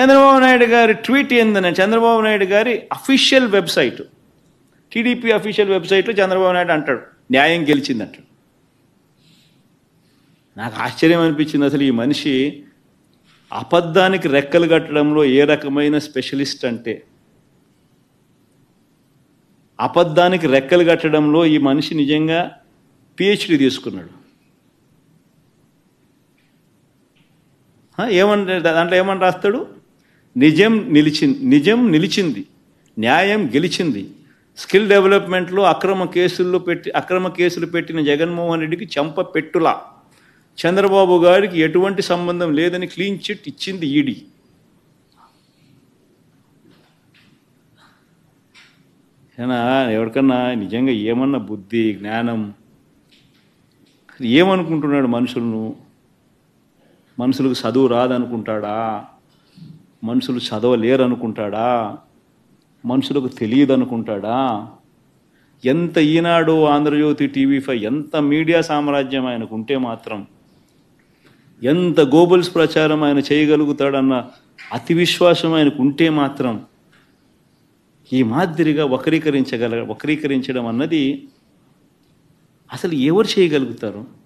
చంద్రబాబు నాయుడు గారి ట్వీట్ ఏందని చంద్రబాబు నాయుడు గారి అఫీషియల్ వెబ్సైట్. టీడీపీ అఫీషియల్ వెబ్సైట్లో చంద్రబాబు నాయుడు అంటాడు. న్యాయం గెలిచిందంటాడు. నాకు ఆశ్చర్యం అనిపించింది అసలు ఈ మనిషి అబద్ధానికి రెక్కలు కట్టడంలో ఏ రకమైన స్పెషలిస్ట్ అంటే. అబద్ధానికి రెక్కలు కట్టడంలో ఈ మనిషి నిజంగా పిహెచ్డి తీసుకున్నాడు. ఏమంటే దాంట్లో ఏమని రాస్తాడు? నిజం నిలిచింది నిజం నిలిచింది. న్యాయం గెలిచింది. స్కిల్ డెవలప్మెంట్లో అక్రమ కేసుల్లో పెట్టి అక్రమ కేసులు పెట్టిన జగన్మోహన్ రెడ్డికి చెంప పెట్టులా. చంద్రబాబు గారికి ఎటువంటి సంబంధం లేదని క్లీన్ చిట్ ఇచ్చింది ఈడీ. ఏనా ఎవరికన్నా నిజంగా ఏమన్నా బుద్ధి జ్ఞానం? ఏమనుకుంటున్నాడు మనుషులను? మనుషులకు చదువు రాదనుకుంటాడా? మనుషులు చదవలేరు అనుకుంటాడా మనుషులకు తెలియదు అనుకుంటాడా ఎంత ఈనాడు ఆంధ్రజ్యోతి టీవీ ఫైవ్ ఎంత మీడియా సామ్రాజ్యం ఆయనకుంటే మాత్రం ఎంత గోబల్స్ ప్రచారం ఆయన చేయగలుగుతాడన్న అతి విశ్వాసం ఆయనకు ఉంటే మాత్రం ఈ మాదిరిగా వక్రీకరించగల వక్రీకరించడం అన్నది అసలు ఎవరు చేయగలుగుతారు?